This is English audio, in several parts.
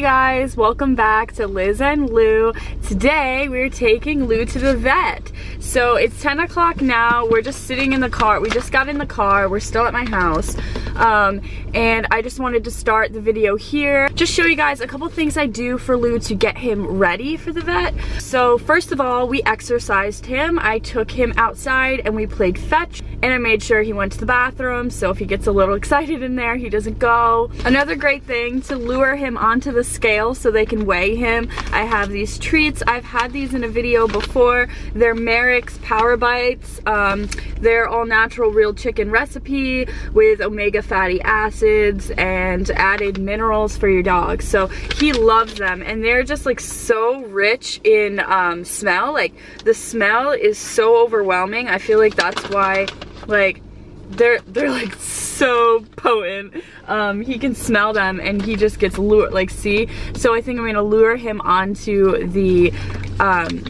Hey guys, welcome back to Liz and Lou. Today we're taking Lou to the vet. So it's 10 o'clock now, we're just sitting in the car. We just got in the car, we're still at my house. Um, and I just wanted to start the video here. Just show you guys a couple things I do for Lou to get him ready for the vet. So first of all, we exercised him. I took him outside and we played fetch and I made sure he went to the bathroom. So if he gets a little excited in there, he doesn't go. Another great thing to lure him onto the scale so they can weigh him. I have these treats. I've had these in a video before. They're Merrick's Power Bites. Um, they're all natural real chicken recipe with omega fatty acids and added minerals for your dog. So he loves them and they're just like so rich in um, smell. Like the smell is so overwhelming. I feel like that's why like they're they're like so potent um he can smell them and he just gets lured like see so i think i'm gonna lure him onto the um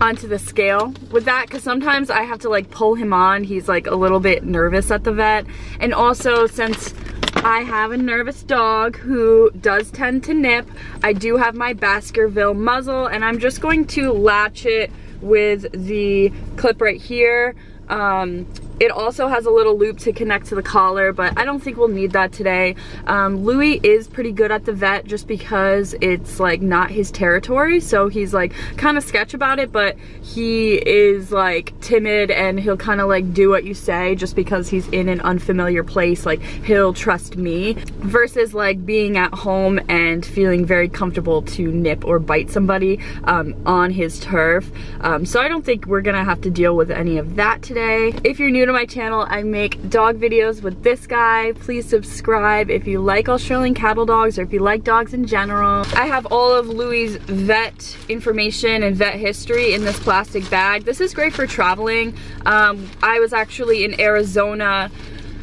onto the scale with that because sometimes I have to like pull him on. He's like a little bit nervous at the vet. And also since I have a nervous dog who does tend to nip, I do have my Baskerville muzzle and I'm just going to latch it with the clip right here. Um, it also has a little loop to connect to the collar, but I don't think we'll need that today. Um, Louis is pretty good at the vet just because it's like not his territory. So he's like kind of sketch about it, but he is like timid and he'll kind of like do what you say just because he's in an unfamiliar place. Like he'll trust me versus like being at home and feeling very comfortable to nip or bite somebody um, on his turf. Um, so I don't think we're gonna have to deal with any of that today. If you're new to my channel, I make dog videos with this guy. Please subscribe if you like Australian cattle dogs or if you like dogs in general. I have all of Louis' vet information and vet history in this plastic bag. This is great for traveling. Um, I was actually in Arizona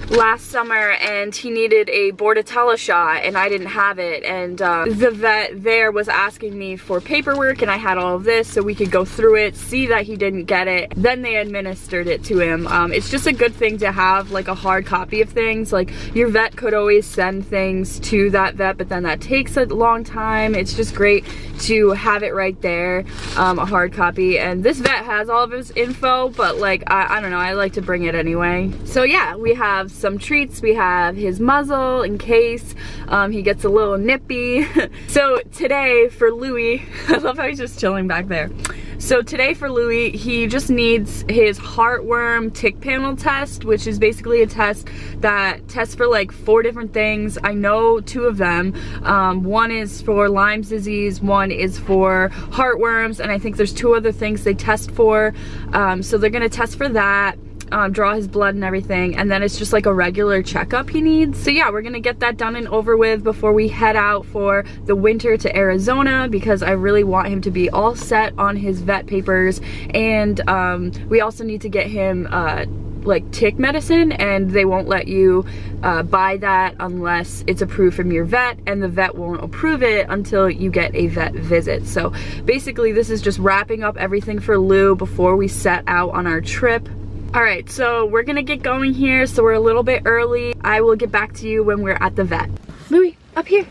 last summer and he needed a Bordetella shot and I didn't have it and uh, the vet there was asking me for paperwork and I had all of this so we could go through it, see that he didn't get it, then they administered it to him. Um, it's just a good thing to have like a hard copy of things. Like your vet could always send things to that vet but then that takes a long time. It's just great to have it right there, um, a hard copy and this vet has all of his info but like I, I don't know, I like to bring it anyway. So yeah, we have some treats. We have his muzzle in case um, he gets a little nippy. so today for Louis, I love how he's just chilling back there. So today for Louis, he just needs his heartworm tick panel test, which is basically a test that tests for like four different things. I know two of them. Um, one is for Lyme's disease, one is for heartworms, and I think there's two other things they test for. Um, so they're gonna test for that um, draw his blood and everything and then it's just like a regular checkup he needs so yeah we're gonna get that done and over with before we head out for the winter to Arizona because I really want him to be all set on his vet papers and um, we also need to get him uh, like tick medicine and they won't let you uh, buy that unless it's approved from your vet and the vet won't approve it until you get a vet visit. So basically this is just wrapping up everything for Lou before we set out on our trip. All right, so we're gonna get going here. So we're a little bit early. I will get back to you when we're at the vet. Louis, up here.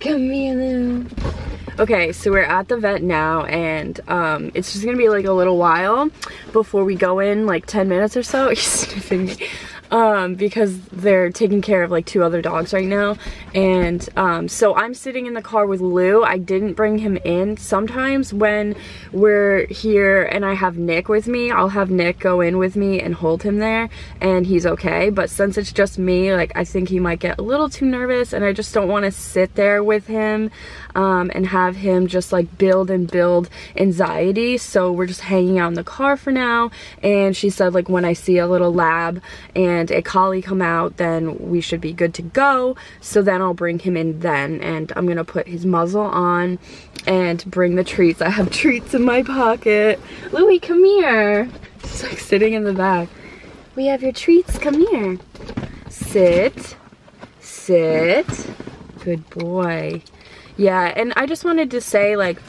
Come here, Lou. Okay, so we're at the vet now and um, it's just gonna be like a little while before we go in, like 10 minutes or so. He's sniffing me um, because they're taking care of like two other dogs right now. And um, so I'm sitting in the car with Lou. I didn't bring him in. Sometimes when we're here and I have Nick with me, I'll have Nick go in with me and hold him there and he's okay. But since it's just me, like I think he might get a little too nervous and I just don't want to sit there with him um, and have him just like build and build anxiety. So we're just hanging out in the car for now. And she said like when I see a little lab and a collie come out, then we should be good to go. So then I'll bring him in then and I'm gonna put his muzzle on and bring the treats. I have treats in my pocket. Louis, come here. He's like sitting in the back. We have your treats, come here. Sit, sit, good boy. Yeah, and I just wanted to say like,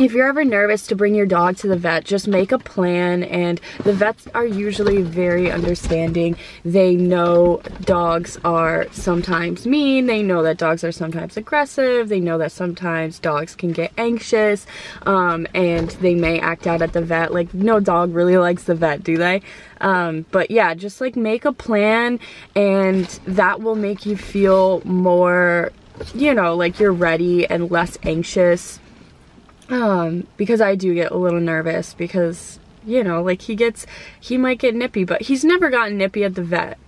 if you're ever nervous to bring your dog to the vet, just make a plan and the vets are usually very understanding. They know dogs are sometimes mean, they know that dogs are sometimes aggressive, they know that sometimes dogs can get anxious um, and they may act out at the vet. Like no dog really likes the vet, do they? Um, but yeah, just like make a plan and that will make you feel more, you know, like you're ready and less anxious um, because I do get a little nervous because, you know, like he gets, he might get nippy, but he's never gotten nippy at the vet.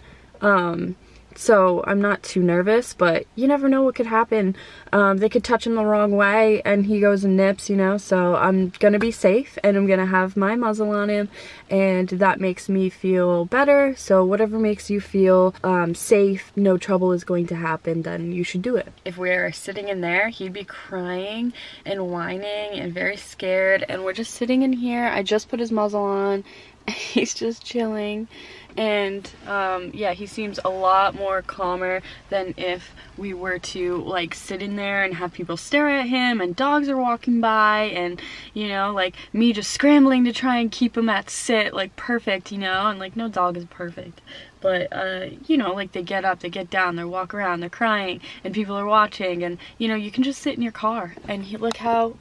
Um, so I'm not too nervous, but you never know what could happen. Um, they could touch him the wrong way and he goes and nips, you know, so I'm gonna be safe and I'm gonna have my muzzle on him and that makes me feel better. So whatever makes you feel um, safe, no trouble is going to happen, then you should do it. If we are sitting in there, he'd be crying and whining and very scared and we're just sitting in here. I just put his muzzle on. He's just chilling. And um, yeah he seems a lot more calmer than if we were to like sit in there and have people stare at him and dogs are walking by and you know like me just scrambling to try and keep him at sit like perfect you know? And like no dog is perfect. But uh, you know like they get up they get down they walk around they're crying and people are watching. And you know you can just sit in your car. And he, look how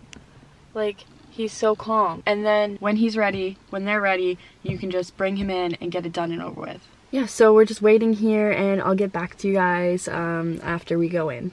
like He's so calm. And then when he's ready, when they're ready, you can just bring him in and get it done and over with. Yeah, so we're just waiting here and I'll get back to you guys um, after we go in.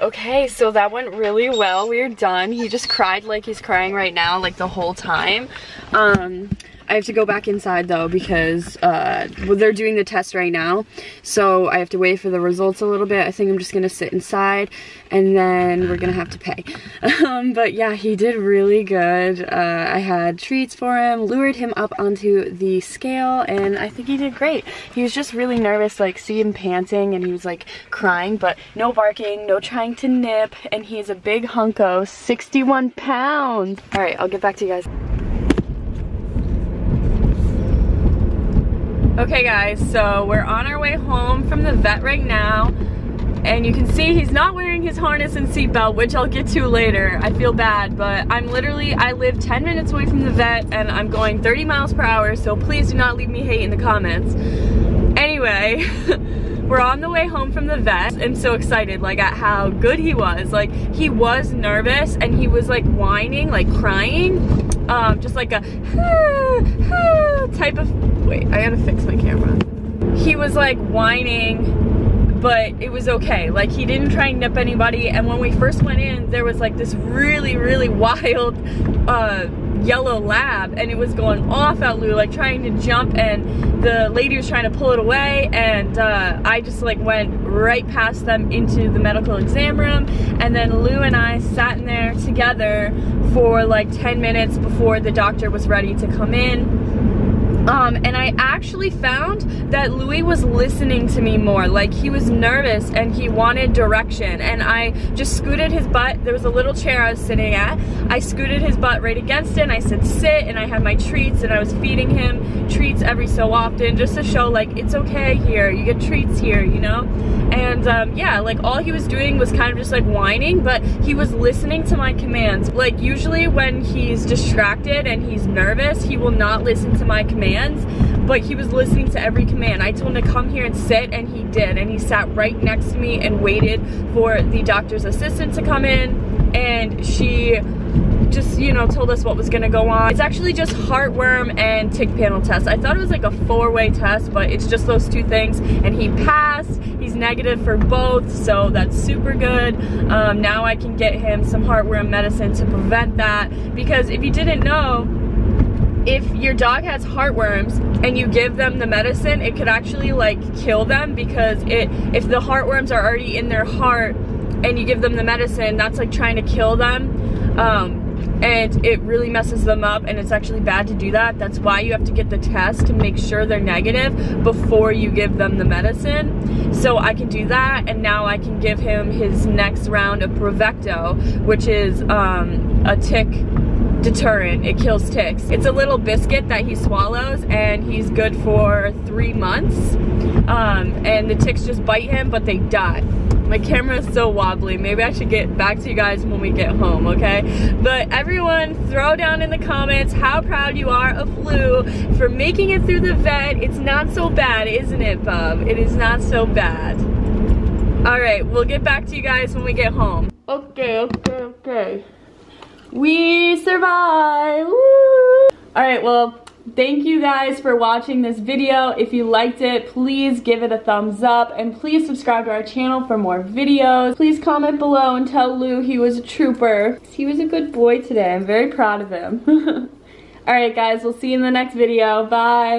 Okay, so that went really well. We're done. He just cried like he's crying right now, like the whole time. Um, I have to go back inside though because uh, they're doing the test right now. So I have to wait for the results a little bit. I think I'm just gonna sit inside and then we're gonna have to pay. Um, but yeah, he did really good. Uh, I had treats for him, lured him up onto the scale and I think he did great. He was just really nervous, like see him panting and he was like crying, but no barking, no trying to nip, and he's a big hunko, 61 pounds. All right, I'll get back to you guys. Okay guys, so we're on our way home from the vet right now. And you can see he's not wearing his harness and seatbelt, which I'll get to later. I feel bad, but I'm literally, I live 10 minutes away from the vet and I'm going 30 miles per hour, so please do not leave me hate in the comments. Anyway, we're on the way home from the vet. I'm so excited like at how good he was. Like he was nervous and he was like whining, like crying. Um, just like a type of Wait, I gotta fix my camera. He was like whining, but it was okay. Like he didn't try and nip anybody. And when we first went in, there was like this really, really wild uh, yellow lab and it was going off at Lou, like trying to jump and the lady was trying to pull it away and uh, I just like went right past them into the medical exam room and then Lou and I sat in there together for like 10 minutes before the doctor was ready to come in I actually found that Louis was listening to me more. Like he was nervous and he wanted direction. And I just scooted his butt. There was a little chair I was sitting at. I scooted his butt right against it and I said sit and I had my treats and I was feeding him treats every so often just to show like it's okay here. You get treats here, you know? And um, yeah, like all he was doing was kind of just like whining, but he was listening to my commands. Like usually when he's distracted and he's nervous, he will not listen to my commands commands, but he was listening to every command. I told him to come here and sit, and he did. And he sat right next to me and waited for the doctor's assistant to come in, and she just, you know, told us what was gonna go on. It's actually just heartworm and tick panel test. I thought it was like a four-way test, but it's just those two things. And he passed, he's negative for both, so that's super good. Um, now I can get him some heartworm medicine to prevent that, because if you didn't know, your dog has heartworms and you give them the medicine, it could actually like kill them because it if the heartworms are already in their heart and you give them the medicine, that's like trying to kill them. Um, and it really messes them up and it's actually bad to do that. That's why you have to get the test to make sure they're negative before you give them the medicine. So I can do that and now I can give him his next round of Bravecto, which is um, a tick deterrent. It kills ticks. It's a little biscuit that he swallows and he's good for three months. Um, and the ticks just bite him, but they die. My camera is so wobbly. Maybe I should get back to you guys when we get home, okay? But everyone, throw down in the comments how proud you are of Lou for making it through the vet. It's not so bad, isn't it, Bub? It is not so bad. All right, we'll get back to you guys when we get home. Okay, okay, okay. We survived. Woo! All right, well, thank you guys for watching this video. If you liked it, please give it a thumbs up and please subscribe to our channel for more videos. Please comment below and tell Lou he was a trooper. He was a good boy today. I'm very proud of him. All right, guys, we'll see you in the next video. Bye.